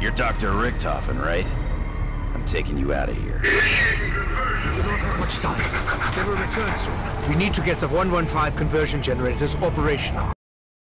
You're Dr. Richtofen, right? I'm taking you out of here. We do not have much time. They will return soon. We need to get the 115 conversion generators operational.